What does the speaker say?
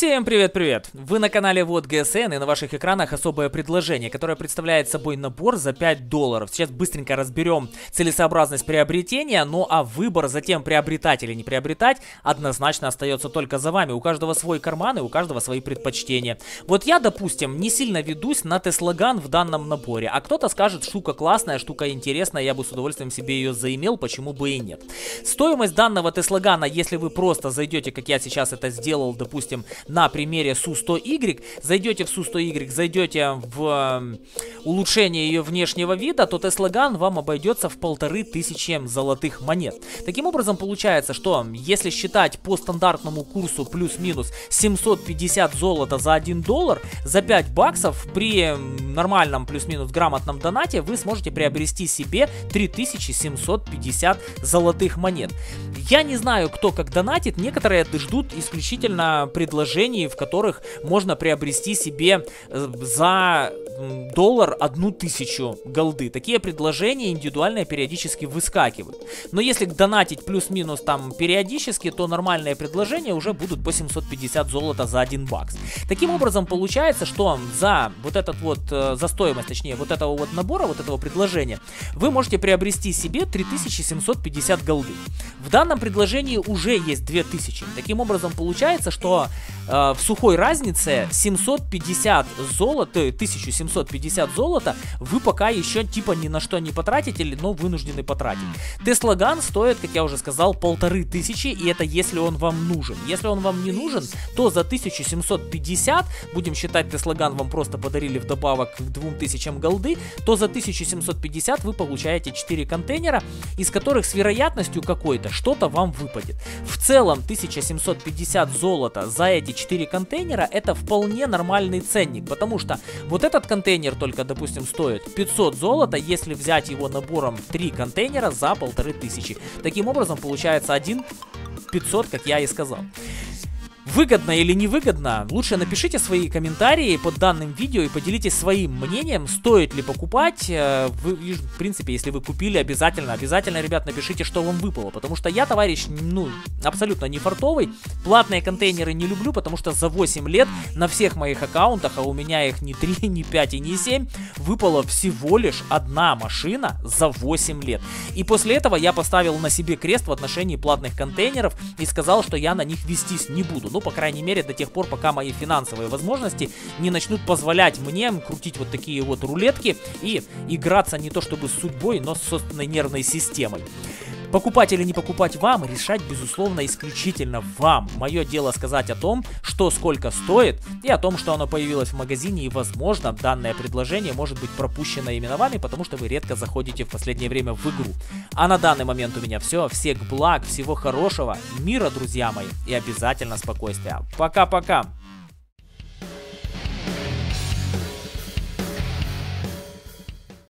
Всем привет-привет! Вы на канале Вот ГСН и на ваших экранах особое предложение, которое представляет собой набор за 5 долларов. Сейчас быстренько разберем целесообразность приобретения, ну а выбор затем приобретать или не приобретать однозначно остается только за вами. У каждого свой карман и у каждого свои предпочтения. Вот я, допустим, не сильно ведусь на Теслаган в данном наборе, а кто-то скажет, штука классная, штука интересная, я бы с удовольствием себе ее заимел, почему бы и нет. Стоимость данного Теслагана, если вы просто зайдете, как я сейчас это сделал, допустим, на примере Су-100Y, зайдете в Су-100Y, зайдете в э, улучшение ее внешнего вида, то Теслаган вам обойдется в полторы тысячи золотых монет. Таким образом, получается, что если считать по стандартному курсу плюс-минус 750 золота за 1 доллар, за 5 баксов при нормальном плюс-минус грамотном донате вы сможете приобрести себе 3750 золотых монет. Я не знаю, кто как донатит, некоторые ждут исключительно предложений, в которых можно приобрести себе э, за доллар одну тысячу голды. Такие предложения индивидуальные периодически выскакивают. Но если донатить плюс-минус там периодически, то нормальные предложения уже будут по 750 золота за 1 бакс. Таким образом получается, что за вот этот вот, э, за стоимость, точнее, вот этого вот набора, вот этого предложения, вы можете приобрести себе 3750 голды. В данном предложении уже есть 2000. Таким образом получается, что в сухой разнице 750 золота, 1750 золота вы пока еще типа ни на что не потратите, но вынуждены потратить. Теслаган стоит, как я уже сказал, полторы тысячи, и это если он вам нужен. Если он вам не нужен, то за 1750, будем считать, Теслаган вам просто подарили вдобавок к 2000 голды, то за 1750 вы получаете 4 контейнера, из которых с вероятностью какой-то что-то вам выпадет. В целом 1750 золота за эти 4 контейнера это вполне нормальный ценник, потому что вот этот контейнер только, допустим, стоит 500 золота, если взять его набором 3 контейнера за 1500. Таким образом получается 1 500, как я и сказал. Выгодно или невыгодно? Лучше напишите свои комментарии под данным видео и поделитесь своим мнением, стоит ли покупать. Э, вы, в принципе, если вы купили, обязательно, обязательно, ребят, напишите, что вам выпало. Потому что я, товарищ, ну, абсолютно не фартовый. Платные контейнеры не люблю, потому что за 8 лет на всех моих аккаунтах, а у меня их не 3, не 5 и не 7, выпала всего лишь одна машина за 8 лет. И после этого я поставил на себе крест в отношении платных контейнеров и сказал, что я на них вестись не буду. Ну, по крайней мере, до тех пор, пока мои финансовые возможности не начнут позволять мне крутить вот такие вот рулетки и играться не то чтобы с судьбой, но с собственной нервной системой. Покупать или не покупать вам, решать, безусловно, исключительно вам. Мое дело сказать о том, что сколько стоит, и о том, что оно появилось в магазине, и, возможно, данное предложение может быть пропущено именно вами, потому что вы редко заходите в последнее время в игру. А на данный момент у меня все. Всех благ, всего хорошего, мира, друзья мои, и обязательно спокойствия. Пока-пока!